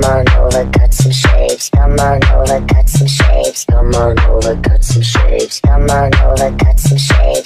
Come on over, cut some shapes. Come on over, cut some shapes. Come on over, cut some shapes. Come on over, cut some shapes.